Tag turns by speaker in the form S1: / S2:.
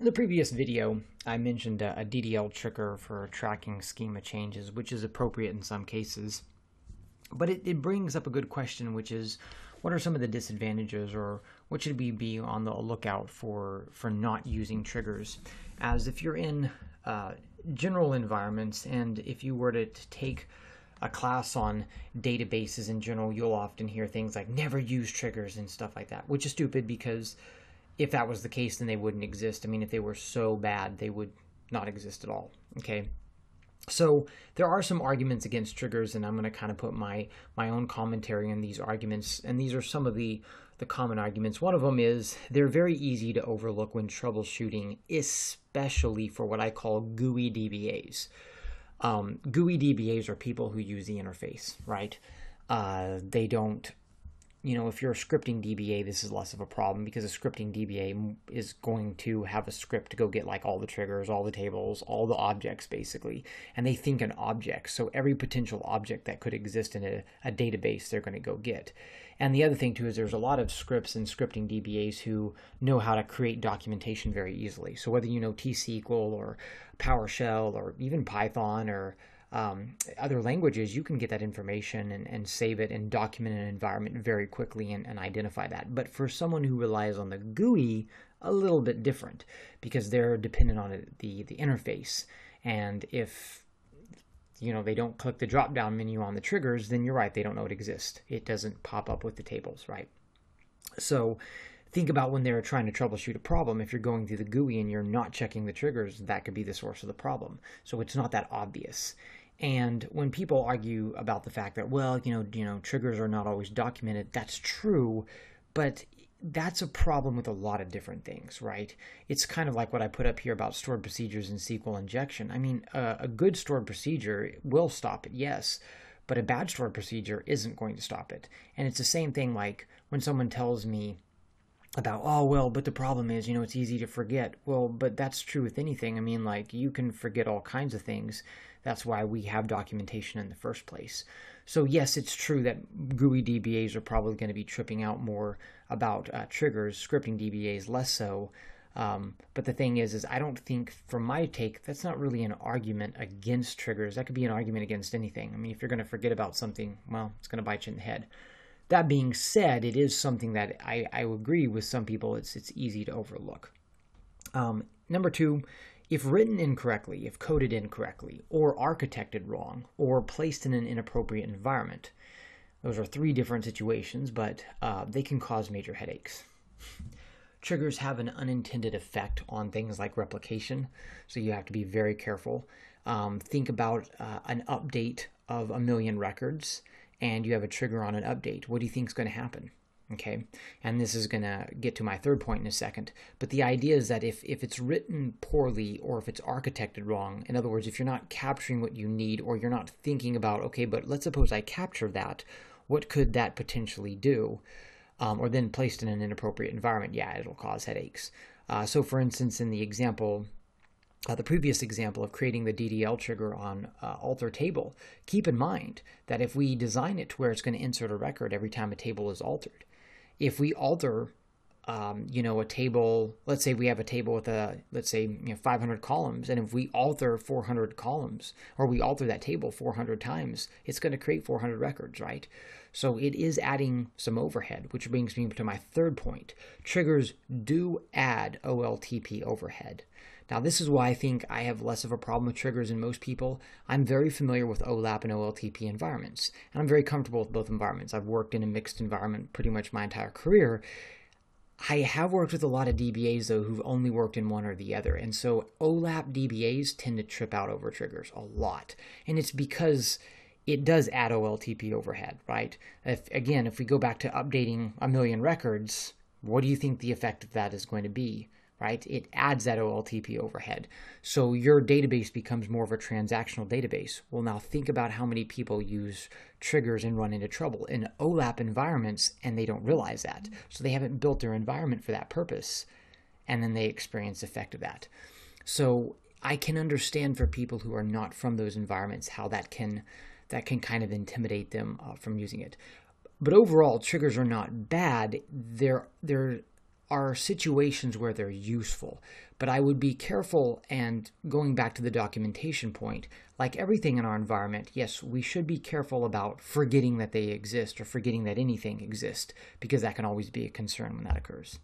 S1: In the previous video, I mentioned a, a DDL trigger for tracking schema changes, which is appropriate in some cases. But it, it brings up a good question, which is what are some of the disadvantages or what should we be on the lookout for for not using triggers? As if you're in uh, general environments and if you were to take a class on databases in general, you'll often hear things like never use triggers and stuff like that, which is stupid because if that was the case, then they wouldn't exist. I mean, if they were so bad, they would not exist at all. Okay. So there are some arguments against triggers, and I'm going to kind of put my my own commentary on these arguments. And these are some of the the common arguments. One of them is they're very easy to overlook when troubleshooting, especially for what I call GUI DBAs. Um, GUI DBAs are people who use the interface, right? Uh, they don't you know, if you're a scripting DBA, this is less of a problem because a scripting DBA is going to have a script to go get like all the triggers, all the tables, all the objects basically. And they think in objects. So every potential object that could exist in a, a database, they're going to go get. And the other thing too is there's a lot of scripts and scripting DBAs who know how to create documentation very easily. So whether you know T-SQL or PowerShell or even Python or um, other languages, you can get that information and, and save it and document an environment very quickly and, and identify that. But for someone who relies on the GUI, a little bit different because they're dependent on the the interface. And if you know they don't click the drop down menu on the triggers, then you're right, they don't know it exists. It doesn't pop up with the tables, right? So think about when they're trying to troubleshoot a problem. If you're going through the GUI and you're not checking the triggers, that could be the source of the problem. So it's not that obvious. And when people argue about the fact that, well, you know, you know, triggers are not always documented, that's true, but that's a problem with a lot of different things, right? It's kind of like what I put up here about stored procedures and SQL injection. I mean, a good stored procedure will stop it, yes, but a bad stored procedure isn't going to stop it. And it's the same thing like when someone tells me, about oh well but the problem is you know it's easy to forget. Well but that's true with anything. I mean like you can forget all kinds of things. That's why we have documentation in the first place. So yes it's true that gui dbas are probably going to be tripping out more about uh, triggers. Scripting dbas less so. Um, but the thing is is i don't think from my take that's not really an argument against triggers. That could be an argument against anything. I mean if you're going to forget about something well it's going to bite you in the head that being said, it is something that I, I agree with some people it's it's easy to overlook. Um, number two, if written incorrectly, if coded incorrectly, or architected wrong, or placed in an inappropriate environment, those are three different situations, but uh, they can cause major headaches. Triggers have an unintended effect on things like replication, so you have to be very careful. Um, think about uh, an update of a million records and you have a trigger on an update, what do you think is going to happen? Okay, and this is going to get to my third point in a second. But the idea is that if, if it's written poorly or if it's architected wrong, in other words, if you're not capturing what you need or you're not thinking about, okay, but let's suppose I capture that, what could that potentially do? Um, or then placed in an inappropriate environment, yeah, it'll cause headaches. Uh, so, for instance, in the example uh, the previous example of creating the DDL trigger on uh, alter table, keep in mind that if we design it to where it's going to insert a record every time a table is altered, if we alter, um, you know, a table, let's say we have a table with a, let's say, you know, 500 columns, and if we alter 400 columns, or we alter that table 400 times, it's going to create 400 records, right? So it is adding some overhead, which brings me to my third point. Triggers do add OLTP overhead. Now, this is why I think I have less of a problem with triggers than most people. I'm very familiar with OLAP and OLTP environments, and I'm very comfortable with both environments. I've worked in a mixed environment pretty much my entire career. I have worked with a lot of DBAs though who've only worked in one or the other, and so OLAP DBAs tend to trip out over triggers a lot, and it's because it does add OLTP overhead, right? If again, if we go back to updating a million records, what do you think the effect of that is going to be? Right? It adds that OLTP overhead. So your database becomes more of a transactional database. Well, now think about how many people use triggers and run into trouble in OLAP environments and they don't realize that. So they haven't built their environment for that purpose and then they experience the effect of that. So I can understand for people who are not from those environments how that can that can kind of intimidate them uh, from using it. But overall, triggers are not bad. They're they're are situations where they're useful, but I would be careful and going back to the documentation point, like everything in our environment, yes, we should be careful about forgetting that they exist or forgetting that anything exists because that can always be a concern when that occurs.